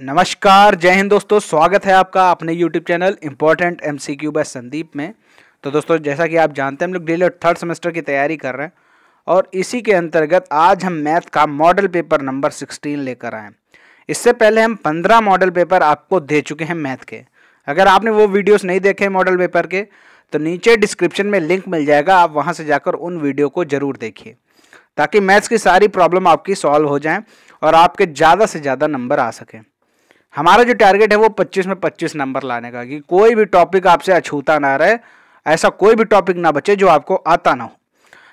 नमस्कार, जय हिंद दोस्तों, स्वागत है आपका अपने YouTube channel important M C Q by Sandeep में। तो दोस्तों, जैसा कि आप जानते हैं, हम लोग डेली थर्ड सेमेस्टर की तैयारी कर रहे हैं और इसी के अंतर्गत आज हम मैथ का मॉडल पेपर नंबर सिक्सटीन लेकर आए इससे पहले हम पंद्रह मॉडल पेपर आपको दे चुके हैं मैथ के। अगर आपने वो वीडियोस नहीं देखे मॉडल पेपर के तो नीचे डिस्क्रिप्शन में लिंक मिल जाएगा, आप वहाँ से जाकर उन वीडियो को ज़रूर देखिए, ताकि मैथ्स की सारी प्रॉब्लम आपकी सॉल्व हो जाएँ और आपके ज़्यादा से ज़्यादा नंबर आ सकें। हमारा जो टारगेट है वो 25 में 25 नंबर लाने का, कि कोई भी टॉपिक आपसे अछूता ना रहे, ऐसा कोई भी टॉपिक ना बचे जो आपको आता ना हो।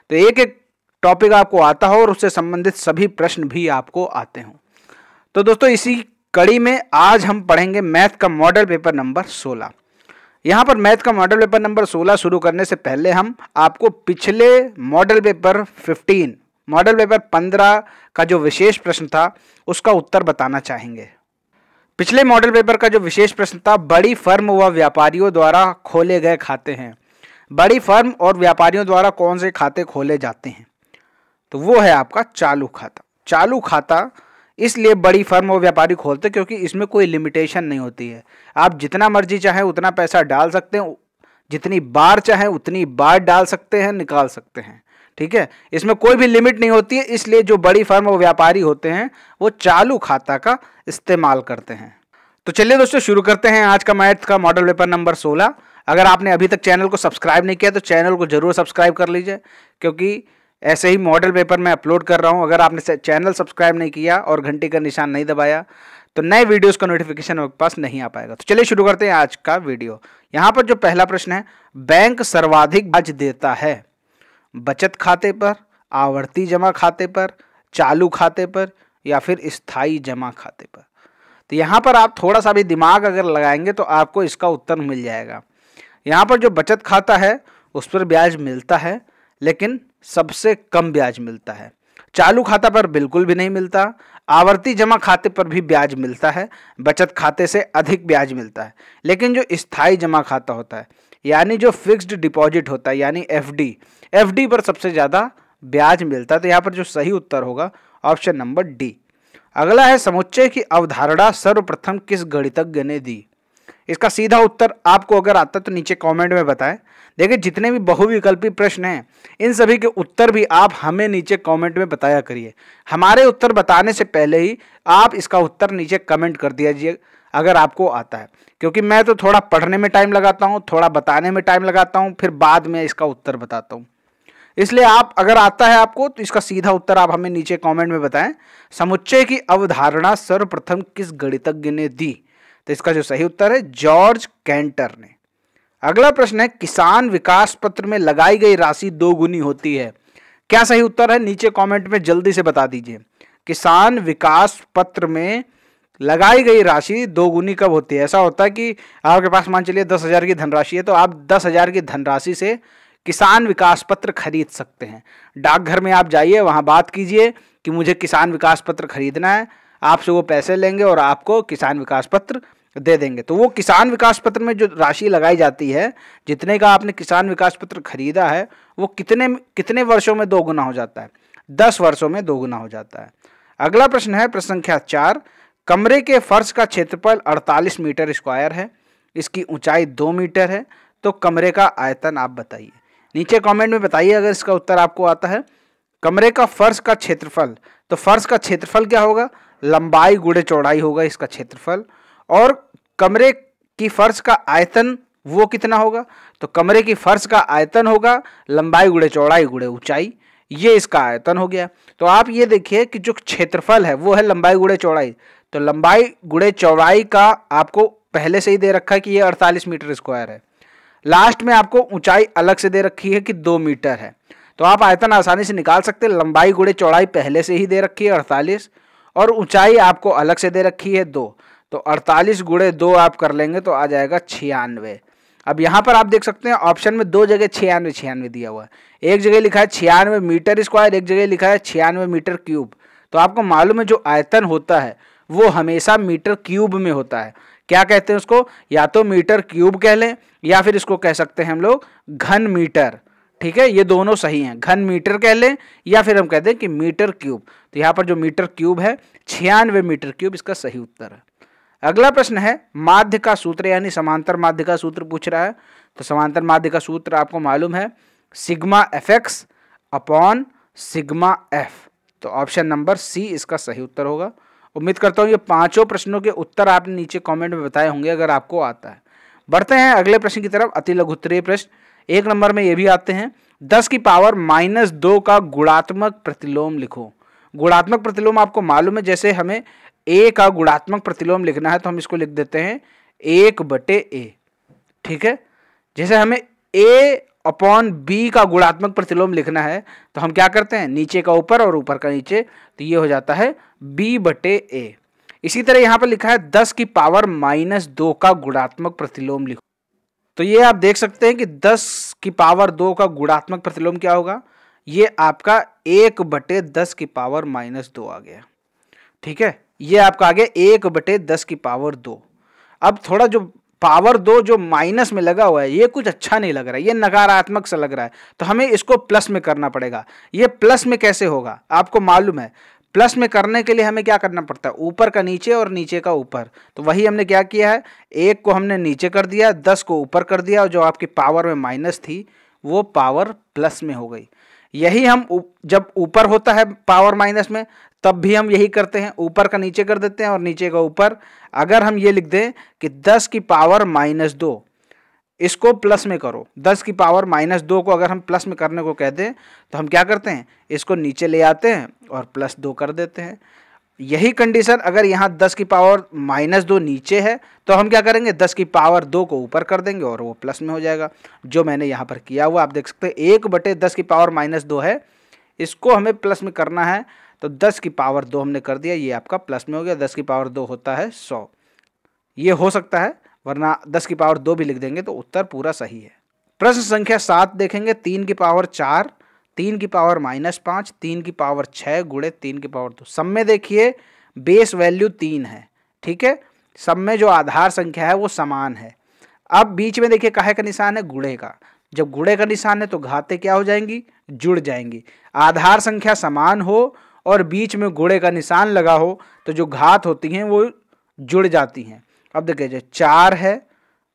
तो एक एक टॉपिक आपको आता हो और उससे संबंधित सभी प्रश्न भी आपको आते हों। तो दोस्तों, इसी कड़ी में आज हम पढ़ेंगे मैथ का मॉडल पेपर नंबर 16 यहाँ पर मैथ का मॉडल पेपर नंबर 16 शुरू करने से पहले हम आपको पिछले मॉडल पेपर 15 मॉडल पेपर 15 का जो विशेष प्रश्न था, उसका उत्तर बताना चाहेंगे। पिछले मॉडल पेपर का जो विशेष प्रश्न था, बड़ी फर्म व व्यापारियों द्वारा खोले गए खाते हैं। बड़ी फर्म और व्यापारियों द्वारा कौन से खाते खोले जाते हैं? तो वो है आपका चालू खाता। चालू खाता इसलिए बड़ी फर्म और व्यापारी खोलते क्योंकि इसमें कोई लिमिटेशन नहीं होती है। आप जितना मर्ज़ी चाहें उतना पैसा डाल सकते हैं, जितनी बार चाहें उतनी बार डाल सकते हैं, निकाल सकते हैं। ठीक है? इसमें कोई भी लिमिट नहीं होती है, इसलिए जो बड़ी फर्म और व्यापारी होते हैं, वो चालू खाता का इस्तेमाल करते हैं। तो चलिए दोस्तों, शुरू करते हैं आज का मैथ का मॉडल पेपर नंबर 16 अगर आपने अभी तक चैनल को सब्सक्राइब नहीं किया तो चैनल को ज़रूर सब्सक्राइब कर लीजिए, क्योंकि ऐसे ही मॉडल पेपर मैं अपलोड कर रहा हूँ। अगर आपने चैनल सब्सक्राइब नहीं किया और घंटे का निशान नहीं दबाया तो नए वीडियोस का नोटिफिकेशन आपके पास नहीं आ पाएगा। तो चलिए शुरू करते हैं आज का वीडियो यहाँ पर जो पहला प्रश्न है बैंक सर्वाधिक ब्याज देता है, बचत खाते पर, आवर्ती जमा खाते पर, चालू खाते पर या फिर स्थायी जमा खाते पर। तो यहाँ पर आप थोड़ा सा भी दिमाग अगर लगाएँगे तो आपको इसका उत्तर मिल जाएगा। यहाँ पर जो बचत खाता है, उस पर ब्याज मिलता है, लेकिन सबसे कम ब्याज मिलता है। चालू खाता पर बिल्कुल भी नहीं मिलता, आवर्ती जमा खाते पर भी ब्याज मिलता है, बचत खाते से अधिक ब्याज मिलता है। लेकिन जो स्थायी जमा खाता होता है, यानी जो फिक्स्ड डिपॉजिट होता है, यानी एफडी एफडी पर सबसे ज़्यादा ब्याज मिलता है। तो यहाँ पर जो सही उत्तर होगा ऑप्शन नंबर डी। अगला है समुच्चय की अवधारणा सर्वप्रथम किस गणितज्ञ ने दी? इसका सीधा उत्तर आपको अगर आता तो नीचे कमेंट में बताएँ। देखिए, जितने भी बहुविकल्पी प्रश्न हैं, इन सभी के उत्तर भी आप हमें नीचे कमेंट में बताया करिए। हमारे उत्तर बताने से पहले ही आप इसका उत्तर नीचे कमेंट कर दिया दीजिए अगर आपको आता है। क्योंकि मैं तो थोड़ा पढ़ने में टाइम लगाता हूँ, थोड़ा बताने में टाइम लगाता हूँ, फिर बाद में इसका उत्तर बताता हूँ। इसलिए आप, अगर आता है आपको तो इसका सीधा उत्तर आप हमें नीचे कमेंट में बताएँ। समुच्चय की अवधारणा सर्वप्रथम किस गणितज्ञ ने दी? तो इसका जो सही उत्तर है, जॉर्ज कैंटर ने। अगला प्रश्न है, किसान विकास पत्र में लगाई गई राशि दो गुनी होती है। क्या सही उत्तर है? नीचे कमेंट में जल्दी से बता दीजिए। किसान विकास पत्र में लगाई गई राशि दो गुनी कब होती है? ऐसा होता है कि आपके पास, मान चलिए, दस हज़ार की धनराशि है तो आप दस हज़ार की धनराशि से किसान विकास पत्र खरीद सकते हैं। डाकघर में आप जाइए, वहाँ बात कीजिए कि मुझे किसान विकास पत्र खरीदना है। आपसे वो पैसे लेंगे और आपको किसान विकास पत्र दे देंगे। तो वो किसान विकास पत्र में जो राशि लगाई जाती है, जितने का आपने किसान विकास पत्र खरीदा है, वो कितने कितने वर्षों में दोगुना हो जाता है? दस वर्षों में दोगुना हो जाता है। अगला प्रश्न है प्रश्न संख्या चार। कमरे के फर्श का क्षेत्रफल 48 मीटर स्क्वायर है। इसकी ऊंचाई दो मीटर है। तो कमरे का आयतन आप बताइए। नीचे कमेंट में बताइए अगर इसका उत्तर आपको आता है। कमरे का फर्श का क्षेत्रफल। तो फर्श का क्षेत्रफल क्या होगा? लंबाई गुड़े चौड़ाई होगा इसका क्षेत्रफल। और कमरे की फर्श का आयतन वो कितना होगा? तो कमरे की फर्श का आयतन होगा लंबाई गुड़े चौड़ाई गुड़े ऊंचाई। ये इसका आयतन हो गया। तो आप ये देखिए कि जो क्षेत्रफल है, वो है लंबाई गुड़े चौड़ाई। तो लंबाई गुड़े चौड़ाई का आपको पहले से ही दे रखा है कि ये 48 मीटर स्क्वायर है। लास्ट में आपको ऊंचाई अलग से दे रखी है कि दो मीटर है। तो आप आयतन आसानी से निकाल सकते हैं। लंबाई गुड़े चौड़ाई पहले से ही दे रखी है, अड़तालीस। और ऊंचाई आपको अलग से दे रखी है दो। तो अड़तालीस गुड़े दो आप कर लेंगे तो आ जाएगा छियानवे। अब यहाँ पर आप देख सकते हैं, ऑप्शन में दो जगह छियानवे छियानवे दिया हुआ है। एक जगह लिखा है छियानवे मीटर स्क्वायर, एक जगह लिखा है छियानवे मीटर क्यूब। तो आपको मालूम है जो आयतन होता है, वो हमेशा मीटर क्यूब में होता है। क्या कहते हैं उसको? या तो मीटर क्यूब कह लें, या फिर इसको कह सकते हैं हम लोग घन मीटर। ठीक है? ये दोनों सही हैं। घन मीटर कह लें, या फिर हम कहते हैं कि मीटर क्यूब। तो यहाँ पर जो मीटर क्यूब है, छियानवे मीटर क्यूब, इसका सही उत्तर है। अगला प्रश्न है, माध्य का सूत्र, यानी समांतर माध्य का सूत्र पूछ रहा है। तो समांतर माध्य का सूत्र आपको मालूम है, sigma F X upon sigma F. तो ऑप्शन नंबर सी, इसका सही उत्तर होगा। उम्मीद करता हूँ ये पाँचों प्रश्नों के उत्तर आपने नीचे कमेंट में बताए होंगे, अगर आपको आता है। बढ़ते हैं अगले प्रश्न की तरफ़, अति लघु उत्तरीय प्रश्न। एक नंबर में ये भी आते हैं, दस की पावर माइनस दो का गुणात्मक प्रतिलोम लिखो। गुणात्मक प्रतिलोम आपको मालूम है, जैसे हमें ए का गुणात्मक प्रतिलोम लिखना है तो हम इसको लिख देते हैं, एक बटे ए ठीक है? जैसे हमें ए अपॉन बी का गुणात्मक प्रतिलोम लिखना है तो हम क्या करते हैं? नीचे का ऊपर और ऊपर का नीचे तो ये हो जाता है बी बटे ए इसी तरह यहाँ पर लिखा है, दस की पावर माइनस दो का गुणात्मक प्रतिलोम लिखो। तो ये आप देख सकते हैं कि दस की पावर दो का गुणात्मक प्रतिलोम क्या होगा? ये आपका एक बटे दस की पावर माइनस दो आ गया। ठीक है? ये आपका आ गया एक बटे दस की पावर दो। अब थोड़ा जो पावर दो जो माइनस में लगा हुआ है, ये कुछ अच्छा नहीं लग रहा है, ये नकारात्मक सा लग रहा है। तो हमें इसको प्लस में करना पड़ेगा। ये प्लस में कैसे होगा? आपको मालूम है, प्लस में करने के लिए हमें क्या करना पड़ता है? ऊपर का नीचे और नीचे का ऊपर। तो वही हमने क्या किया है? एक को हमने नीचे कर दिया, दस को ऊपर कर दिया, और जो आपकी पावर में माइनस थी, वो पावर प्लस में हो गई। यही हम जब ऊपर होता है पावर माइनस में तब भी हम यही करते हैं, ऊपर का नीचे कर देते हैं और नीचे का ऊपर। अगर हम ये लिख दें कि दस की पावर माइनस दो, इसको प्लस में करो। दस की पावर माइनस दो को अगर हम प्लस में करने को कह दें तो हम क्या करते हैं? इसको नीचे ले आते हैं और प्लस दो कर देते हैं। यही कंडीशन अगर यहाँ दस की पावर माइनस दो नीचे है तो हम क्या करेंगे? दस की पावर दो को ऊपर कर देंगे और वो प्लस में हो जाएगा, जो मैंने यहाँ पर किया हुआ। आप देख सकते हैं, एक बटे दस की पावर माइनस दो है, इसको हमें प्लस में करना है। तो दस की पावर दो हमने कर दिया, ये आपका प्लस में हो गया, दस की पावर दो होता है सौ। ये हो सकता है, वरना दस की पावर दो भी लिख देंगे तो उत्तर पूरा सही है। प्रश्न संख्या सात देखेंगे, तीन की पावर चार, तीन की पावर माइनस पाँच, तीन की पावर छः गुड़े तीन की पावर दो। सब में देखिए, बेस वैल्यू तीन है, ठीक है? सब में जो आधार संख्या है वो समान है। अब बीच में देखिए, काहे का निशान है? गुड़े का। जब गुड़े का निशान है तो घाते क्या हो जाएँगी? जुड़ जाएँगी। आधार संख्या समान हो और बीच में घोड़े का निशान लगा हो तो जो घात होती हैं वो जुड़ जाती हैं। अब देखिए, जो चार है,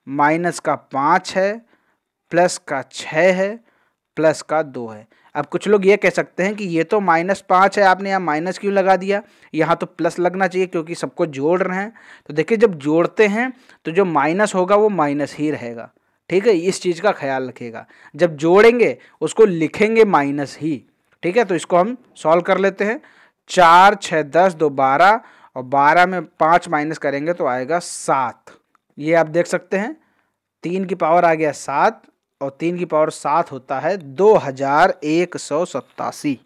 माइनस का पाँच है, प्लस का छः है, प्लस का दो है। अब कुछ लोग ये कह सकते हैं कि ये तो माइनस पाँच है, आपने यहाँ माइनस क्यों लगा दिया? यहाँ तो प्लस लगना चाहिए क्योंकि सबको जोड़ रहे हैं। तो देखिए, जब जोड़ते हैं तो जो माइनस होगा वो माइनस ही रहेगा। ठीक है, इस चीज़ का ख्याल रखिएगा। जब जोड़ेंगे, उसको लिखेंगे माइनस ही। ठीक है तो इसको हम सॉल्व कर लेते हैं। चार छः दस, दो, बारह, और बारह में पाँच माइनस करेंगे तो आएगा सात। ये आप देख सकते हैं, तीन की पावर आ गया सात, और तीन की पावर सात होता है दो हज़ार एक सौ सत्तासी।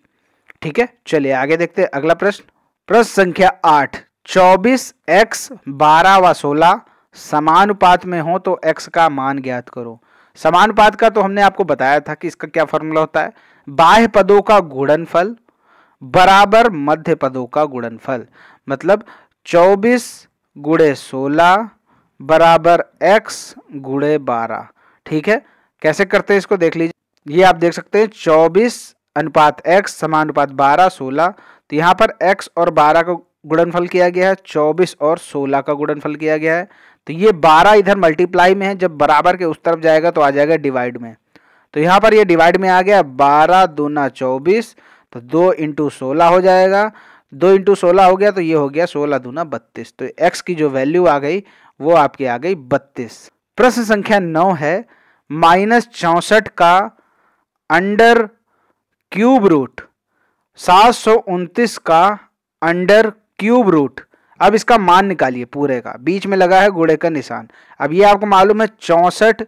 ठीक है, चलिए आगे देखते हैं, अगला प्रश्न। प्रश्न संख्या आठ, चौबीस एक्स बारह व सोलह समानुपात में हो तो एक्स का मान ज्ञात करो। समानुपात का तो हमने आपको बताया था कि इसका क्या फॉर्मूला होता है। बाह्य पदों का गुणनफल, बराबर मध्य पदों का गुणनफल। मतलब 24 गुड़े सोलह बराबर x गुड़े बारह। ठीक है? कैसे करते हैं इसको देख लीजिए। ये आप देख सकते हैं 24 अनुपात x समान अनुपात बारह, सोलह। तो यहाँ पर x और बारह का गुणनफल किया गया है 24 और 16 का गुणनफल किया गया है। तो ये 12 इधर मल्टीप्लाई में है, जब बराबर के उस तरफ़ जाएगा तो आ जाएगा डिवाइड में। तो यहाँ पर ये डिवाइड में आ गया बारह दूना चौबीस तो दो इंटू सोलह हो जाएगा। दो इंटू सोलह हो गया तो ये हो गया सोलह दूना बत्तीस। तो एक्स की जो वैल्यू आ गई, वो आपकी आ गई बत्तीस। प्रश्न संख्या नौ है, माइनस चौसठ का अंडर क्यूब रूट, सात सौ उनतीस का अंडर क्यूब रूट। अब इसका मान निकालिए पूरे का। बीच में लगा है गुड़े का निशान। अब ये आपको मालूम है चौसठ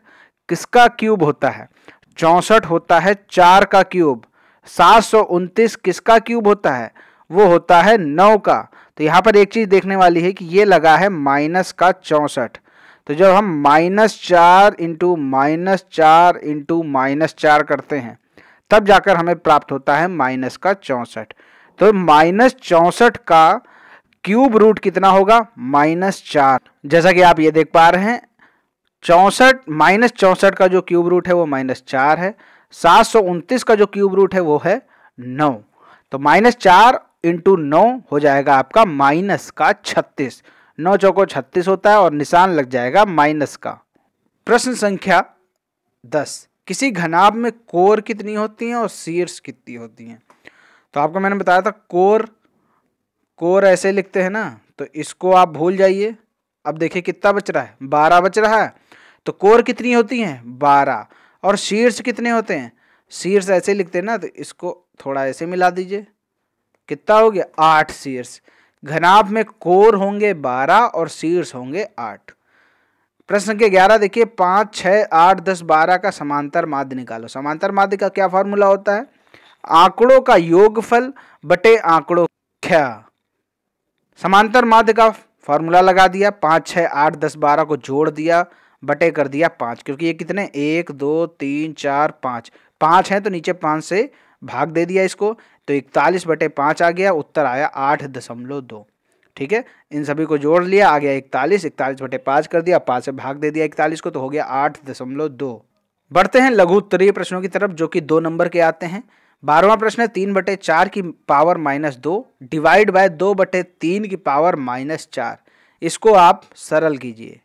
किसका क्यूब होता है? चौसठ होता है चार का क्यूब। सात सौ उनतीस किसका क्यूब होता है? वो होता है नौ का। तो यहाँ पर एक चीज़ देखने वाली है कि ये लगा है माइनस का चौंसठ। तो जब हम माइनस चार इंटू माइनस चार इंटू माइनस चार करते हैं, तब जाकर हमें प्राप्त होता है माइनस का चौंसठ। तो माइनस चौंसठ का क्यूब रूट कितना होगा? माइनस चार। जैसा कि आप ये देख पा रहे हैं चौंसठ, माइनस चौंसठ का जो क्यूब रूट है वो माइनस चार है। सात सौ उनतीस का जो क्यूब रूट है वो है नौ। तो माइनस चार इंटू नौ हो जाएगा आपका माइनस का छत्तीस। नौ चौको छत्तीस होता है और निशान लग जाएगा माइनस का। प्रश्न संख्या दस। किसी घनाभ में कोर कितनी होती हैं और शीर्ष कितनी होती हैं? तो आपको मैंने बताया था कोर कोर ऐसे लिखते हैं ना तो इसको आप भूल जाइए। अब देखिए कितना बच रहा है। बारह बच रहा है। तो कोर कितनी होती हैं? बारह। और शीर्ष कितने होते हैं? शीर्ष ऐसे लिखते हैं ना तो इसको थोड़ा ऐसे मिला दीजिए। कितना हो गया? आठ शीर्ष। घनाभ में कोर होंगे बारह और शीर्ष होंगे आठ। प्रश्न संख्या ग्यारह, देखिए, पाँच छः आठ, दस, बारह का समांतर माध्य निकालो। समांतर माध्य का क्या फॉर्मूला होता है? आंकड़ों का योगफल बटे आंकड़ों क्या? समांतर माध्य का फॉर्मूला लगा दिया, पाँच छः आठ, दस, बारह को जोड़ दिया बटे कर दिया पाँच, क्योंकि ये कितने एक, दो, तीन, चार, पाँच। पाँच हैं तो नीचे पाँच से भाग दे दिया इसको तो इकतालीस बटे पाँच आ गया, उत्तर आया आठ दशमलव दो। ठीक है? इन सभी को जोड़ लिया, आ गया इकतालीस इकतालीस बटे पाँच कर दिया, पाँच से भाग दे दिया इकतालीस को तो हो गया आठ दशमलव दो। बढ़ते हैं लघु उत्तरीय प्रश्नों की तरफ़, जो कि दो नंबर के आते हैं। बारहवा प्रश्न है, तीन बटे चार की पावर माइनस दो, डिवाइड बाय दो बटे तीन की पावर माइनस चार। इसको आप सरल कीजिए।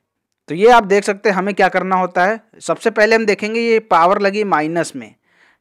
तो ये आप देख सकते हैं, हमें क्या करना होता है? सबसे पहले हम देखेंगे ये पावर लगी माइनस में।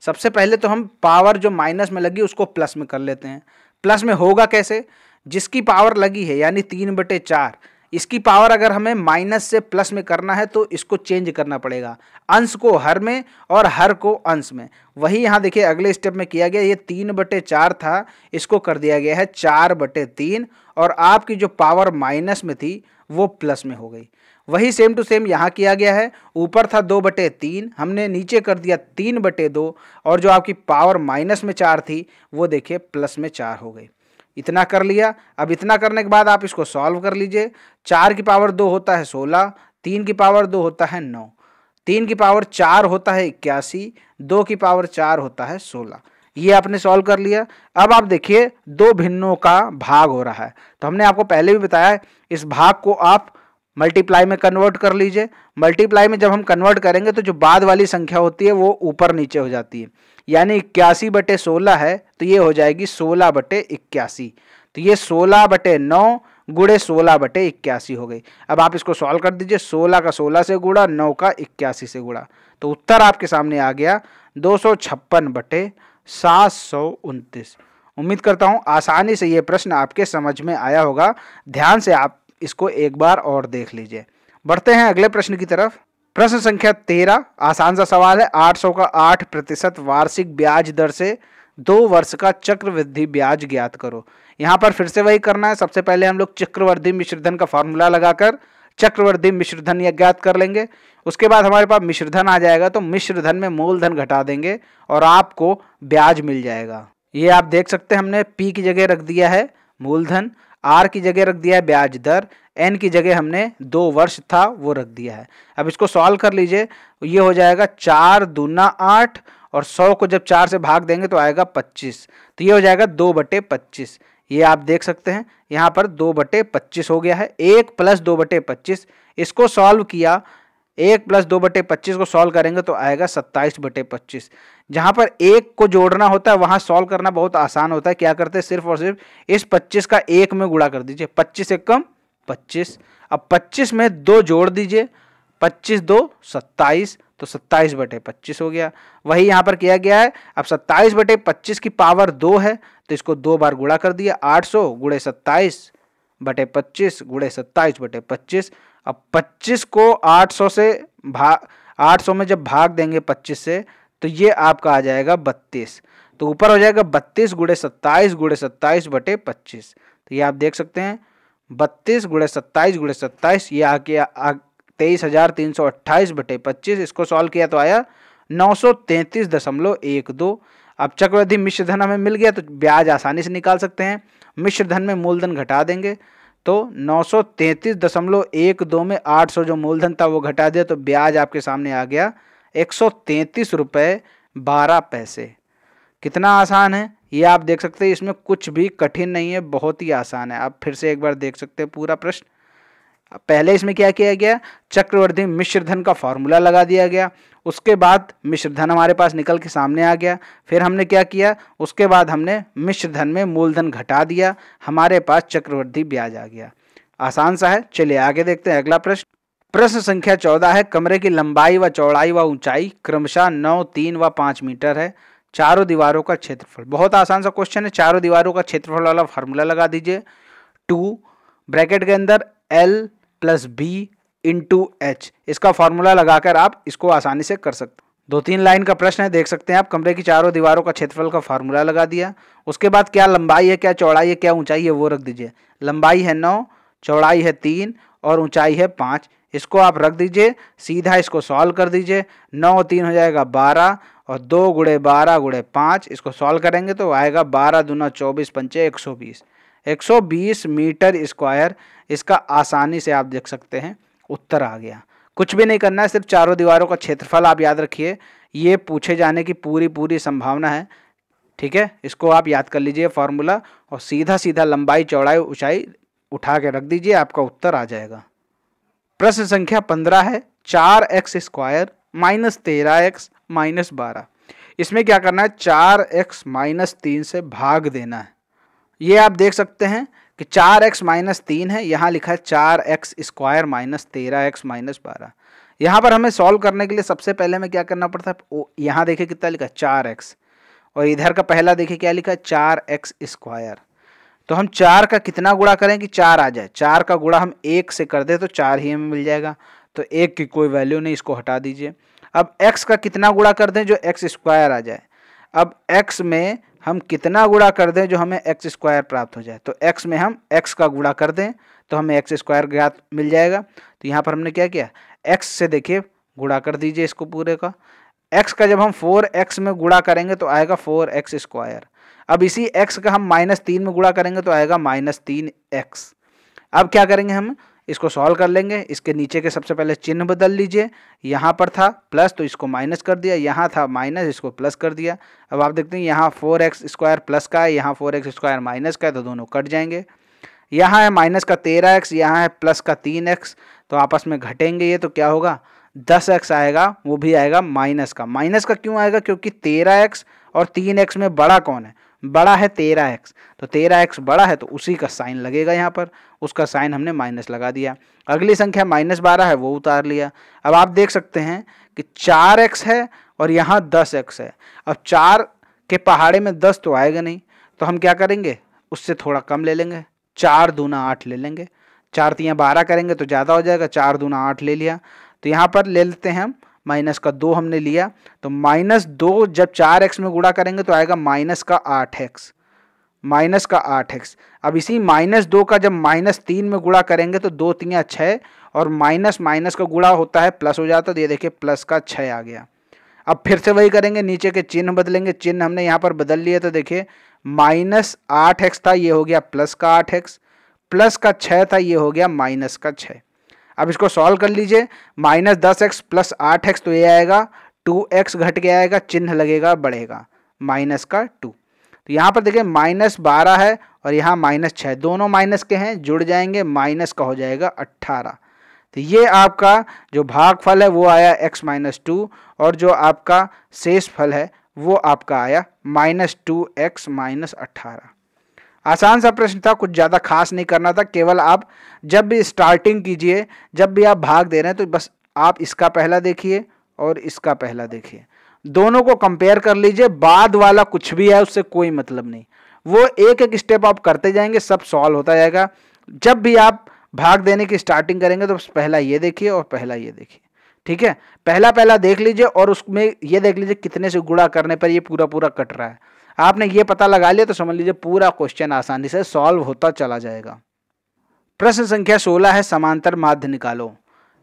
सबसे पहले तो हम पावर जो माइनस में लगी, उसको प्लस में कर लेते हैं। प्लस में होगा कैसे? जिसकी पावर लगी है, यानी तीन बटे चार, इसकी पावर अगर हमें माइनस से प्लस में करना है तो इसको चेंज करना पड़ेगा। अंश को हर में और हर को अंश में। वही यहाँ देखिए, अगले स्टेप में किया गया, ये तीन बटे चार था, इसको कर दिया गया है चार बटे तीन, और आपकी जो पावर माइनस में थी, वो प्लस में हो गई। वही सेम टू सेम यहाँ किया गया है। ऊपर था दो बटे तीन, हमने नीचे कर दिया तीन बटे दो, और जो आपकी पावर माइनस में चार थी, वो देखिए प्लस में चार हो गई। इतना कर लिया। अब इतना करने के बाद आप इसको सॉल्व कर लीजिए। चार की पावर दो होता है सोलह, तीन की पावर दो होता है नौ, तीन की पावर चार होता है इक्यासी, दो की पावर चार होता है सोलह। ये आपने सॉल्व कर लिया। अब आप देखिए दो भिन्नों का भाग हो रहा है। तो हमने आपको पहले भी बताया इस भाग को आप मल्टीप्लाई में कन्वर्ट कर लीजिए। मल्टीप्लाई में जब हम कन्वर्ट करेंगे तो जो बाद वाली संख्या होती है, वो ऊपर नीचे हो जाती है। यानी इक्यासी बटे सोलह है तो ये हो जाएगी सोलह बटे इक्यासी। तो ये सोलह बटे नौ गुड़े सोलह बटे इक्यासी हो गई। अब आप इसको सॉल्व कर दीजिए। सोलह का सोलह से गुड़ा, नौ का इक्यासी से गुड़ा। तो उत्तर आपके सामने आ गया, दो सौ छप्पन बटे सात सौ उनतीस। उम्मीद करता हूँ आसानी से ये प्रश्न आपके समझ में आया होगा। ध्यान से आप इसको एक बार और देख लीजिए। बढ़ते हैं अगले प्रश्न की तरफ़। प्रश्न संख्या तेरह, आसान सा सवाल है। आठ सौ का आठ प्रतिशत वार्षिक ब्याज दर से दो वर्ष का चक्रवृद्धि ब्याज ज्ञात करो। यहाँ पर फिर से वही करना है। सबसे पहले हम लोग चक्रवर्धि मिश्रधन का फॉर्मूला लगाकर चक्रवर्धि मिश्रधन यह ज्ञात कर लेंगे। उसके बाद हमारे पास मिश्रधन आ जाएगा तो मिश्रधन में मूलधन घटा देंगे और आपको ब्याज मिल जाएगा। ये आप देख सकते हैं, हमने पी की जगह रख दिया है मूलधन। आर की जगह रख दिया है ब्याज दर, एन की जगह हमने दो वर्ष था, वो रख दिया है। अब इसको सॉल्व कर लीजिए, ये हो जाएगा चार दूना आठ, और सौ को जब चार से भाग देंगे तो आएगा पच्चीस। तो ये हो जाएगा दो बटे पच्चीस। ये आप देख सकते हैं, यहाँ पर दो बटे पच्चीस हो गया है, एक प्लस दो बटे पच्चीस। इसको सॉल्व किया एक प्लस दो बटे पच्चीस को सॉल्व करेंगे तो आएगा सत्ताईस बटे पच्चीस। जहाँ पर एक को जोड़ना होता है, वहाँ सॉल्व करना बहुत आसान होता है। क्या करते हैं? सिर्फ़ और सिर्फ़ इस पच्चीस का एक में गुड़ा कर दीजिए। पच्चीस एक कम पच्चीस। अब पच्चीस में दो जोड़ दीजिए। पच्चीस दो सत्ताईस तो सत्ताईस बटे पच्चीस हो गया। वही यहाँ पर किया गया है। अब सत्ताईस बटे पच्चीस की पावर दो है तो इसको दो बार गुड़ा कर दिया। आठ सौ गुड़े सत्ताईस बटे पच्चीस गुड़े सत्ताईस बटे पच्चीस। अब पच्चीस को आठ सौ से भाग आठ सौ में जब भाग देंगे पच्चीस से तो ये आपका आ जाएगा बत्तीस। तो ऊपर हो जाएगा बत्तीस गुड़े सत्ताईस गुड़े सत्ताईस बटे पच्चीस। तो ये आप देख सकते हैं, बत्तीस गुड़े सत्ताईस गुड़े सत्ताईस, ये आके तेईस हज़ार तीन सौ अट्ठाईस बटे पच्चीस। इसको सॉल्व किया तो आया नौ सौ तैंतीस दशमलव एक दो। अब चक्रवर्ती मिश्र धन हमें मिल गया तो ब्याज आसानी से निकाल सकते हैं। मिश्र धन में मूलधन घटा देंगे। तो नौ में आठ सौ जो मूलधन था वो घटा दिया तो ब्याज आपके सामने आ गया एक सौ तैंतीस बारह पैसे। कितना आसान है? ये आप देख सकते हैं, इसमें कुछ भी कठिन नहीं है, बहुत ही आसान है। आप फिर से एक बार देख सकते हैं पूरा प्रश्न। पहले इसमें क्या किया गया? चक्रवर्ती मिश्र धन का फॉर्मूला लगा दिया गया। उसके बाद मिश्र धन हमारे पास निकल के सामने आ गया। फिर हमने क्या किया? उसके बाद हमने मिश्र धन में मूलधन घटा दिया। हमारे पास चक्रवर्ती ब्याज आ गया। आसान सा है। चलिए आगे देखते हैं अगला प्रश्न। प्रश्न संख्या चौदह है। कमरे की लंबाई व चौड़ाई व ऊंचाई क्रमशः नौ, तीन व पाँच मीटर है। चारों दीवारों का क्षेत्रफल। बहुत आसान सा क्वेश्चन है। चारों दीवारों का क्षेत्रफल वाला फार्मूला लगा दीजिए। टू ब्रैकेट के अंदर L plus B into H. इसका फॉर्मूला लगाकर आप इसको आसानी से कर सकते दो तीन लाइन का प्रश्न है, देख सकते हैं आप, कमरे की चारों दीवारों का क्षेत्रफल का फार्मूला लगा दिया। उसके बाद क्या लंबाई है, क्या चौड़ाई है, क्या ऊंचाई है, वो रख दीजिए। लंबाई है नौ, चौड़ाई है तीन और ऊंचाई है पाँच। इसको आप रख दीजिए, सीधा इसको सॉल्व कर दीजिए। नौ तीन हो जाएगा बारह और दो गुड़े बारह गुड़े पाँच। इसको सॉल्व करेंगे तो आएगा बारह दूना चौबीस पंचे एक सौ बीस। एक सौ बीस मीटर स्क्वायर, इसका आसानी से आप देख सकते हैं। उत्तर आ गया। कुछ भी नहीं करना है, सिर्फ़ चारों दीवारों का क्षेत्रफल आप याद रखिए। ये पूछे जाने की पूरी पूरी संभावना है। ठीक है? इसको आप याद कर लीजिए फॉर्मूला और सीधा सीधा लंबाई, चौड़ाई, ऊंचाई उठा के रख दीजिए, आपका उत्तर आ जाएगा। प्रश्न संख्या पंद्रह है। चार एक्स स्क्वायर माइनस तेरह एक्स माइनस बारह। इसमें क्या करना है? चार एक्स माइनस तीन से भाग देना है। ये आप देख सकते हैं कि चार एक्स माइनस तीन है, यहाँ लिखा है चार एक्स स्क्वायर माइनस तेरह एक्स माइनस बारह। यहाँ पर हमें सॉल्व करने के लिए सबसे पहले हमें क्या करना पड़ता है? यहाँ देखिए कितना लिखा है? चार एक्स। और इधर का पहला देखिए क्या लिखा है? चार एक्स स्क्वायर। तो हम चार का कितना गुड़ा करें कि चार आ जाए? चार का गुड़ा हम एक से कर दे तो चार ही हमें मिल जाएगा। तो एक की कोई वैल्यू नहीं, इसको हटा दीजिए। अब एक्स का कितना गुड़ा कर दें जो एक्स स्क्वायर आ जाए? अब एक्स में हम कितना गुड़ा कर दें जो हमें एक्स स्क्वायर प्राप्त हो जाए? तो एक्स में हम एक्स का गुड़ा कर दें तो हमें एक्स स्क्वायर ज्ञात मिल जाएगा। तो यहाँ पर हमने क्या किया? एक्स से देखिए गुड़ा कर दीजिए इसको पूरे का। एक्स का जब हम फोर एक्स में गुड़ा करेंगे तो आएगा फोर एक्स स्क्वायर अब इसी एक्स का हम माइनस तीन में गुड़ा करेंगे तो आएगा माइनस तीन एक्स अब क्या करेंगे हम? इसको सॉल्व कर लेंगे। इसके नीचे के सबसे पहले चिन्ह बदल लीजिए। यहाँ पर था प्लस तो इसको माइनस कर दिया। यहाँ था माइनस इसको प्लस कर दिया। अब आप देखते हैं, यहाँ फोर एक्स स्क्वायर प्लस का है। यहाँ फोर एक्स स्क्वायर माइनस का है तो दोनों कट जाएँगे। यहाँ है माइनस का तेरह एक्स यहाँ है प्लस का तीन एक्स तो आपस में घटेंगे ये तो क्या होगा? दस एक्स आएगा, वो भी आएगा माइनस का। माइनस का क्यों आएगा? क्योंकि तेरह एक्स और तीन एक्स में बड़ा कौन है? बड़ा है तेरह एक्स तो तेरह एक्स बड़ा है तो उसी का साइन लगेगा यहाँ पर। उसका साइन हमने माइनस लगा दिया। अगली संख्या माइनस बारह है, वो उतार लिया। अब आप देख सकते हैं कि चार एक्स है और यहाँ दस एक्स है। अब चार के पहाड़े में दस तो आएगा नहीं। तो हम क्या करेंगे? उससे थोड़ा कम ले लेंगे। चार दूना आठ ले लेंगे। चार तियाँ बारह करेंगे तो ज़्यादा हो जाएगा। चार दूना आठ ले लिया। तो यहाँ पर ले लेते हैं हम माइनस का दो हमने लिया तो माइनस दो जब चार एक्स में गुड़ा करेंगे तो आएगा माइनस का आठ एक्स, माइनस का आठ एक्स। अब इसी माइनस दो का जब माइनस तीन में गुड़ा करेंगे तो दो, तीन छः और माइनस माइनस का गुड़ा होता है, प्लस हो जाता है तो ये देखिए प्लस का छः आ गया। अब फिर से वही करेंगे, नीचे के चिन्ह बदलेंगे, चिन्ह हमने यहाँ पर बदल लिए तो देखिए माइनस आठ एक्स था, ये हो गया प्लस का आठ एक्स, प्लस का छः था, ये हो गया माइनस का छः अब इसको सॉल्व कर लीजिए। माइनस दस एक्स प्लस आठ एक्स तो ये आएगा। टू एक्स घट के आएगा, चिन्ह लगेगा, बढ़ेगा। माइनस का टू। तो यहाँ पर देखिए माइनस बारह है और यहाँ माइनस छः दोनों माइनस के हैं, जुड़ जाएँगे, माइनस का हो जाएगा अट्ठारह। तो ये आपका जो भाग फल है वो आया एक्स माइनस टू और जो आपका शेष फल है वो आपका आया माइनस टू एक्स माइनस अट्ठारह। आसान सा प्रश्न था, कुछ ज़्यादा खास नहीं करना था, केवल आप जब भी स्टार्टिंग कीजिए, जब भी आप भाग दे रहे हैं तो बस आप इसका पहला देखिए और इसका पहला देखिए। दोनों को कंपेयर कर लीजिए, बाद वाला कुछ भी है, उससे कोई मतलब नहीं। वो एक एक स्टेप आप करते जाएँगे, सब सॉल्व होता जाएगा। जब भी आप भाग देने की स्टार्टिंग करेंगे तो पहला ये देखिए और पहला ये देखिए। ठीक है? पहला पहला देख लीजिए और उसमें ये देख लीजिए कितने से गुड़ा करने पर ये पूरा पूरा कट रहा है। आपने ये पता लगा लिया तो समझ लीजिए पूरा क्वेश्चन आसानी से सॉल्व होता चला जाएगा। प्रश्न संख्या सोलह है, समांतर माध्य निकालो।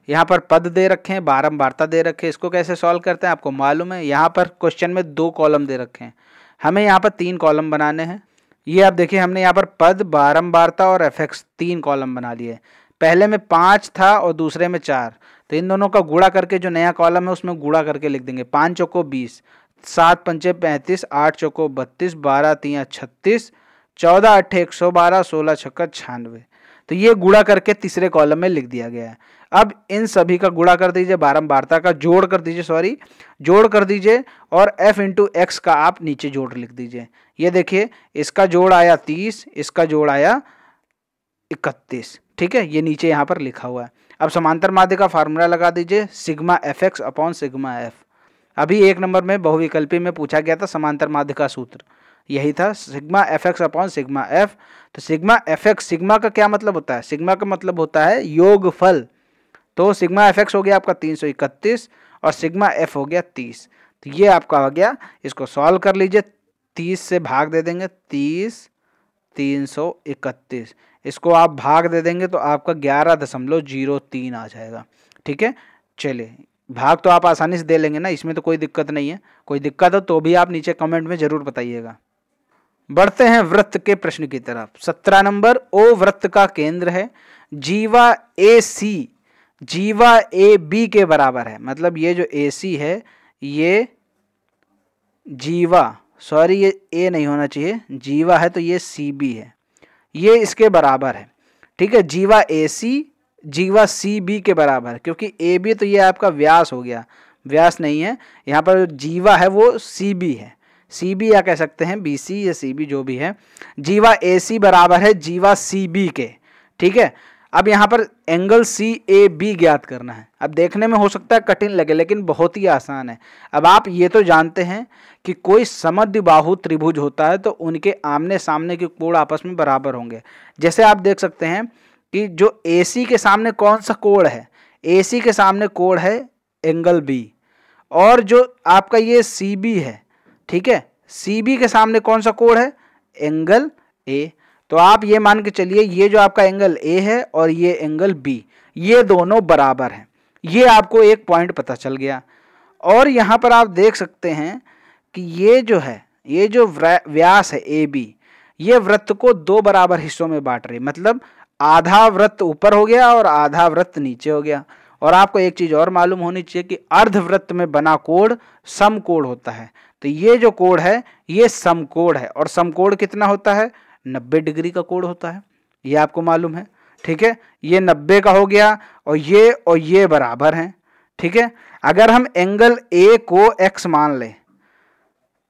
यहाँ पर पद दे रखे हैं, बारंबारता दे रखे इसको कैसे सॉल्व करते हैं, आपको मालूम है, यहाँ पर क्वेश्चन में दो कॉलम दे रखे हैं। हमें यहाँ पर तीन कॉलम बनाने हैं। ये आप देखिए, हमने यहाँ पर पद, बारंबारता और एफ़ एक्स तीन कॉलम बना लिए। पहले में पाँच था और दूसरे में चार। तो इन दोनों का गुड़ा करके जो नया कॉलम है, उसमें गुड़ा करके लिख देंगे। पाँच चौको बीस, सात पंचे पैंतीस, आठ चौको बत्तीस, बारह तीन छत्तीस, चौदह अट्ठे एक सौ बारह, सोलह छक्का छियानवे तो ये गुड़ा करके तीसरे कॉलम में लिख दिया गया है। अब इन सभी का गुड़ा कर दीजिए, बारंबारता का जोड़ कर दीजिए सॉरी जोड़ कर दीजिए और f इंटू एक्स का आप नीचे जोड़ लिख दीजिए। ये देखिए, इसका जोड़ आया तीस, इसका जोड़ आया इकतीस, ठीक है? ये नीचे यहाँ पर लिखा हुआ है। अब समांतर माध्य का फार्मूला लगा दीजिए sigma f x upon sigma f अभी एक नंबर में बहुविकल्पी में पूछा गया था समांतर माध्य का सूत्र। यही था sigma f x upon sigma f तो सिग्मा एफ़ एक्स सिग्मा का क्या मतलब होता है? सिग्मा का मतलब होता है योग फल तो सिग्मा एफ़ एक्स हो गया आपका तीन सौ इकतीस और सिग्मा एफ़ हो गया तीस। तो ये आपका हो गया। इसको सॉल्व कर लीजिए। तीस से भाग दे देंगे। तीस, तीन सौ इकतीस। इसको आप भाग दे देंगे तो आपका ग्यारह दशमलव ज़ीरो तीन आ जाएगा। ठीक है? चलिए, भाग तो आप आसानी से दे लेंगे ना, इसमें तो कोई दिक्कत नहीं है। कोई दिक्कत हो तो भी आप नीचे कमेंट में ज़रूर बताइएगा। बढ़ते हैं वृत्त के प्रश्न की तरफ़। सत्रह नंबर, ओ वृत्त का केंद्र है। जीवा ए सी, जीवा ए बी के बराबर है। मतलब ये जो ए सी है, ये जीवा, सॉरी, ये ए नहीं होना चाहिए। जीवा है तो ये सी बी है। ये इसके बराबर है। ठीक है, जीवा ए सी, जीवा सी बी के बराबर। क्योंकि ए बी तो ये आपका व्यास हो गया। व्यास नहीं है। यहाँ पर जीवा है वो सी बी है। सी बी या कह सकते हैं बी सी या सी बी जो भी है। जीवा ए सी बराबर है जीवा सी बी के, ठीक है? अब यहाँ पर एंगल सी ए बी ज्ञात करना है। अब देखने में हो सकता है कठिन लगे, लेकिन बहुत ही आसान है। अब आप ये तो जानते हैं कि कोई समद्विबाहु त्रिभुज होता है तो उनके आमने सामने के कोण आपस में बराबर होंगे। जैसे आप देख सकते हैं कि जो ए सी के सामने कौन सा कोण है? ए सी के सामने कोण है एंगल बी और जो आपका ये सी बी है ठीक है? सी बी के सामने कौन सा कोण है? एंगल ए तो आप ये मान के चलिए, ये जो आपका एंगल ए है और ये एंगल बी ये दोनों बराबर हैं। ये आपको एक पॉइंट पता चल गया। और यहाँ पर आप देख सकते हैं कि ये जो है, ये जो व्यास है ए बी ये वृत्त को दो बराबर हिस्सों में बांट रही मतलब आधा वृत्त ऊपर हो गया और आधा वृत्त नीचे हो गया। और आपको एक चीज़ और मालूम होनी चाहिए कि अर्धवृत्त में बना कोण समकोण होता है। तो ये जो कोण है, ये समकोण है। और समकोण कितना होता है? नब्बे डिग्री का कोण होता है। ये आपको मालूम है। ठीक है? ये नब्बे का हो गया और ये और ये बराबर हैं। ठीक है? अगर हम एंगल ए को एक्स मान लें,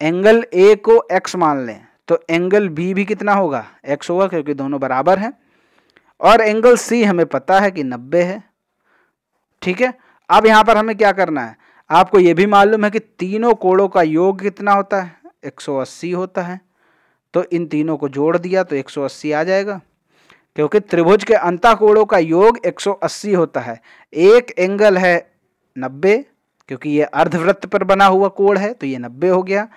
एंगल ए को एक्स मान लें तो एंगल बी भी कितना होगा? एक्स होगा क्योंकि दोनों बराबर हैं। और एंगल सी, हमें पता है कि नब्बे है। ठीक है? अब यहाँ पर हमें क्या करना है? आपको यह भी मालूम है कि तीनों कोणों का योग कितना होता है? 180 होता है। तो इन तीनों को जोड़ दिया तो 180 आ जाएगा। क्योंकि त्रिभुज के अंता कोणों का योग 180 होता है। एक एंगल है 90 क्योंकि ये अर्धवृत्त पर बना हुआ कोण है तो ये 90 हो गया।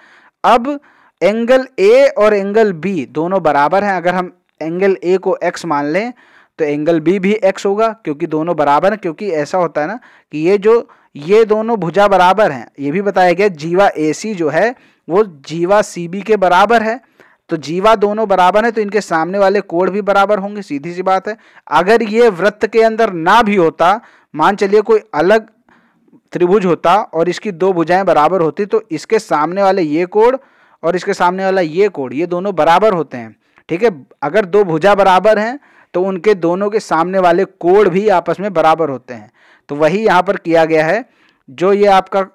अब एंगल ए और एंगल बी दोनों बराबर हैं। अगर हम एंगल ए को एक्स मान लें तो एंगल बी भी एक्स होगा, क्योंकि दोनों बराबर हैं, क्योंकि ऐसा होता है ना कि ये जो, ये दोनों भुजा बराबर हैं, ये भी बताया गया जीवा ए सी जो है, वो जीवा सी बी के बराबर है। तो जीवा दोनों बराबर है तो इनके सामने वाले कोड भी बराबर होंगे, सीधी सी बात है। अगर ये वृत्त के अंदर ना भी होता, मान चलिए कोई अलग त्रिभुज होता और इसकी दो भुजाएँ बराबर होती तो इसके सामने वाले ये कोड और इसके सामने वाला ये कोड ये दोनों बराबर होते हैं। ठीक है? अगर दो भुजा बराबर हैं तो उनके दोनों के सामने वाले कोड भी आपस में बराबर होते हैं। तो वही यहाँ पर किया गया है। जो ये आपका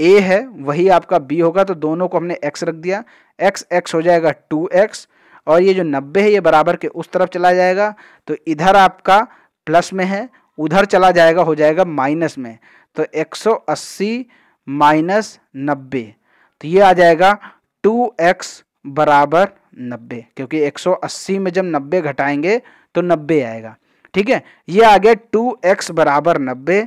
ए है, वही आपका बी होगा तो दोनों को हमने एक्स रख दिया। एक्स एक्स हो जाएगा टू एक्स और ये जो नब्बे है, ये बराबर के उस तरफ़ चला जाएगा। तो इधर आपका प्लस में है, उधर चला जाएगा, हो जाएगा माइनस में। तो 180 माइनस नब्बे तो ये आ जाएगा 2x बराबर 90 क्योंकि 180 में जब 90 घटाएँगे तो 90 आएगा। ठीक है? ये आ गया 2x बराबर 90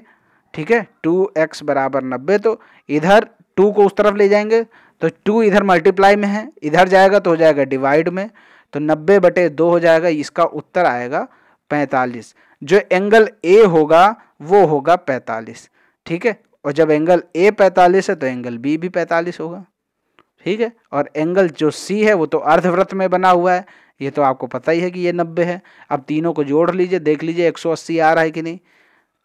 ठीक है? 2x बराबर 90 तो इधर 2 को उस तरफ़ ले जाएँगे। तो 2 इधर मल्टीप्लाई में है, इधर जाएगा तो हो जाएगा डिवाइड में। तो 90 बटे दो हो जाएगा, इसका उत्तर आएगा 45 जो एंगल ए होगा, वो होगा 45 ठीक है? और जब एंगल ए 45 है तो एंगल बी भी 45 होगा। ठीक है? और एंगल जो सी है, वो तो अर्धवृत्त में बना हुआ है। ये तो आपको पता ही है कि ये नब्बे है। अब तीनों को जोड़ लीजिए, देख लीजिए 180 आ रहा है कि नहीं।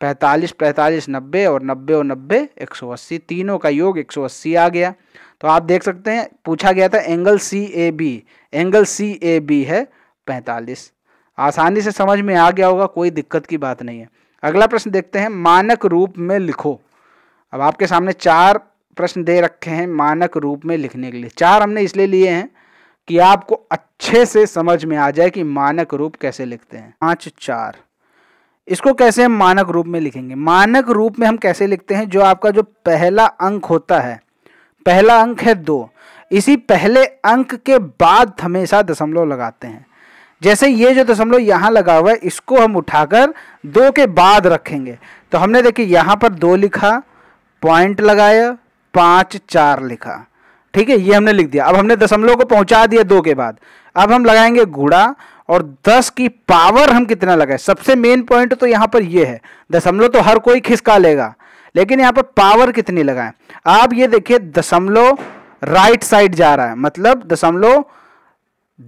पैंतालीस पैंतालीस नब्बे और नब्बे और नब्बे, एक सौ अस्सी। तीनों का योग एक सौ अस्सी आ गया। तो आप देख सकते हैं, पूछा गया था angle C A B angle C A B है पैंतालीस। आसानी से समझ में आ गया होगा, कोई दिक्कत की बात नहीं है। अगला प्रश्न देखते हैं, मानक रूप में लिखो। अब आपके सामने चार प्रश्न दे रखे हैं मानक रूप में लिखने के लिए। चार हमने इसलिए लिए हैं कि आपको अच्छे से समझ में आ जाए कि मानक रूप कैसे लिखते हैं। पाँच, चार। इसको कैसे हम मानक रूप में लिखेंगे? मानक रूप में हम कैसे लिखते हैं? जो आपका जो पहला अंक होता है। पहला अंक है दो। इसी पहले अंक के बाद हमेशा दशमलव लगाते हैं। जैसे ये जो दशमलव यहाँ लगा हुआ है, इसको हम उठाकर दो के बाद रखेंगे। तो हमने देखिए यहाँ पर दो लिखा, पॉइंट लगाया, पाँच, चार लिखा। ठीक है, ये हमने लिख दिया। अब हमने दशमलव को पहुँचा दिया दो के बाद। अब हम लगाएँगे गुड़ा और दस की पावर हम कितना लगाए? सबसे मेन पॉइंट तो यहाँ पर ये है। दशमलव तो हर कोई खिसका लेगा, लेकिन यहाँ पर पावर कितनी लगाएँ? आप ये देखिए, दशमलव राइट साइड जा रहा है। मतलब दशमलव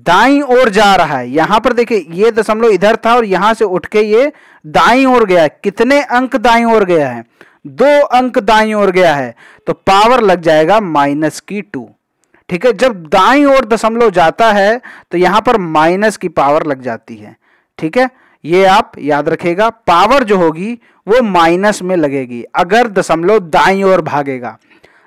दाई ओर जा रहा है। यहाँ पर देखिए, ये दशमलव इधर था और यहाँ से उठ के ये दाई ओर गया है। कितने अंक दाई ओर गया है? दो अंक दाई ओर गया है तो पावर लग जाएगा माइनस की टू। ठीक है, जब दाई ओर दशमलव जाता है तो यहाँ पर माइनस की पावर लग जाती है। ठीक है, ये आप याद रखेगा, पावर जो होगी, वो माइनस में लगेगी, अगर दशमलव दाई ओर भागेगा।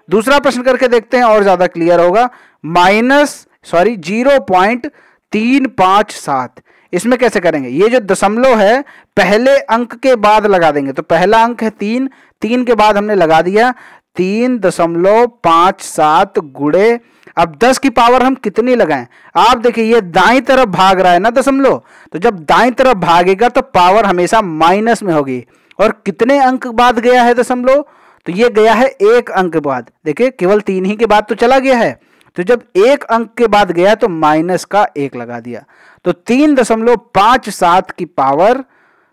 दूसरा प्रश्न करके देखते हैं, और ज़्यादा क्लियर होगा। माइनस, सॉरी, ज़ीरो पॉइंट तीन पाँच सात। इसमें कैसे करेंगे? ये जो दशमलव है, पहले अंक के बाद लगा देंगे। तो पहला अंक है तीन। तीन के बाद हमने लगा दिया तीन दशमलव पाँच सात गुड़े। अब दस की पावर हम कितनी लगाएँ? आप देखिए, ये दाई तरफ़ भाग रहा है ना दशमलव? तो जब दाई तरफ़ भागेगा तो पावर हमेशा माइनस में होगी। और कितने अंक बाद गया है दशमलव? तो ये गया है एक अंक बाद। देखिए, केवल तीन ही के बाद तो चला गया है। तो जब एक अंक के बाद गया तो माइनस का एक लगा दिया। तो तीन दशमलव पाँच सात की पावर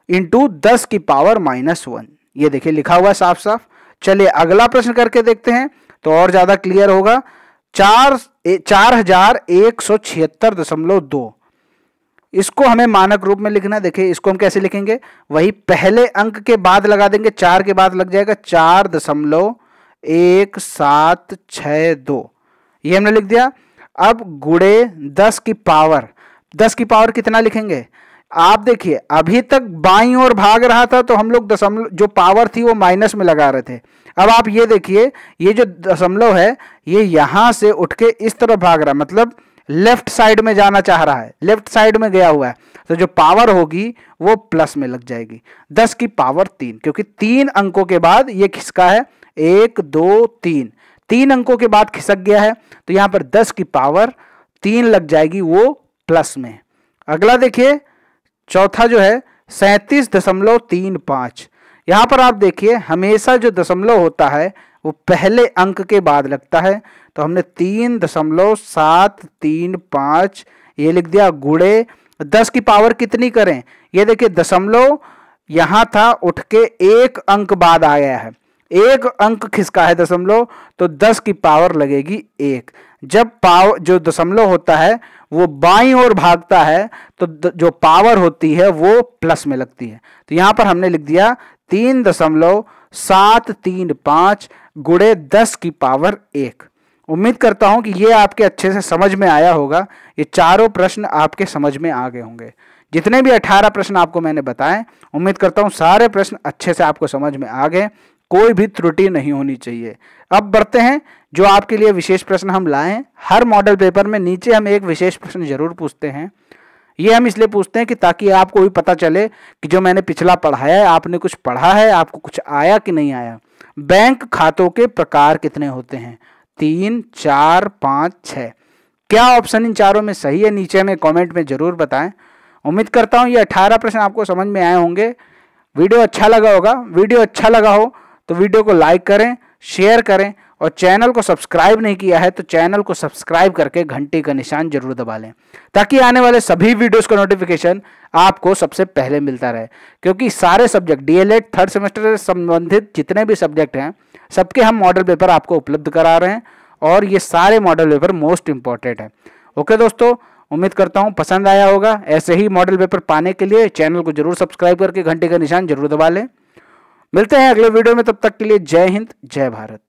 इंटू दस की पावर माइनस वन। ये देखिए लिखा हुआ साफ़ साफ़ चलिए अगला प्रश्न करके देखते हैं तो और ज़्यादा क्लियर होगा। चार चार हज़ार एक सौ छिहत्तर दशमलव दो। इसको हमें मानक रूप में लिखना है। देखिए इसको हम कैसे लिखेंगे? वही पहले अंक के बाद लगा देंगे, चार के बाद लग जाएगा चार दशमलव एक सात छ दो। ये हमने लिख दिया। अब गुड़े दस की पावर। दस की पावर कितना लिखेंगे? आप देखिए, अभी तक बाई ओर भाग रहा था तो हम लोग दशमलव जो पावर थी वो माइनस में लगा रहे थे। अब आप ये देखिए, ये जो दशमलव है, ये यहाँ से उठ के इस तरफ़ भाग रहा मतलब लेफ़्ट साइड में जाना चाह रहा है। लेफ़्ट साइड में गया हुआ है। तो जो पावर होगी, वो प्लस में लग जाएगी। दस की पावर तीन, क्योंकि तीन अंकों के बाद ये किसका है? एक, दो, तीन। तीन अंकों के बाद खिसक गया है तो यहाँ पर दस की पावर तीन लग जाएगी वो प्लस में। अगला देखिए, चौथा जो है, सैतीस दशमलव तीन पाँच। यहाँ पर आप देखिए, हमेशा जो दशमलव होता है, वो पहले अंक के बाद लगता है। तो हमने तीन दशमलव सात तीन पाँच, ये लिख दिया गुड़े। दस की पावर कितनी करें? ये देखिए, दशमलव यहाँ था, उठ के एक अंक बाद आ गया है। एक अंक खिसका है दशमलव तो दस की पावर लगेगी एक। जब पावर जो दशमलव होता है, वो बाई ओर भागता है तो जो पावर होती है, वो प्लस में लगती है। तो यहाँ पर हमने लिख दिया, तीन दशमलव, सात तीन पाँच गुड़े दस की पावर एक। उम्मीद करता हूँ कि ये आपके अच्छे से समझ में आया होगा। ये चारों प्रश्न आपके समझ में आ गए होंगे। जितने भी अठारह प्रश्न आपको मैंने बताए, उम्मीद करता हूँ सारे प्रश्न अच्छे से आपको समझ में आ गए। कोई भी त्रुटि नहीं होनी चाहिए। अब बढ़ते हैं, जो आपके लिए विशेष प्रश्न हम लाए, हर मॉडल पेपर में नीचे हम एक विशेष प्रश्न ज़रूर पूछते हैं। ये हम इसलिए पूछते हैं कि ताकि आपको भी पता चले कि जो मैंने पिछला पढ़ाया है, आपने कुछ पढ़ा है, आपको कुछ आया कि नहीं आया। बैंक खातों के प्रकार कितने होते हैं? तीन, चार, पाँच छ क्या ऑप्शन इन चारों में सही है? नीचे हमें कमेंट में ज़रूर बताएँ। उम्मीद करता हूँ ये अठारह प्रश्न आपको समझ में आए होंगे। वीडियो अच्छा लगा होगा। वीडियो अच्छा लगा हो तो वीडियो को लाइक करें, शेयर करें और चैनल को सब्सक्राइब नहीं किया है तो चैनल को सब्सक्राइब करके घंटे का निशान ज़रूर दबा लें, ताकि आने वाले सभी वीडियोस का नोटिफिकेशन आपको सबसे पहले मिलता रहे। क्योंकि सारे सब्जेक्ट डीएलएड थर्ड सेमेस्टर से संबंधित जितने भी सब्जेक्ट हैं, सबके हम मॉडल पेपर आपको उपलब्ध करा रहे हैं और ये सारे मॉडल पेपर मोस्ट इंपॉर्टेंट है। ओके दोस्तों, उम्मीद करता हूँ पसंद आया होगा। ऐसे ही मॉडल पेपर पाने के लिए चैनल को ज़रूर सब्सक्राइब करके घंटे का निशान ज़रूर दबा लें। मिलते हैं अगले वीडियो में तब तक के लिए जय हिंद जय भारत।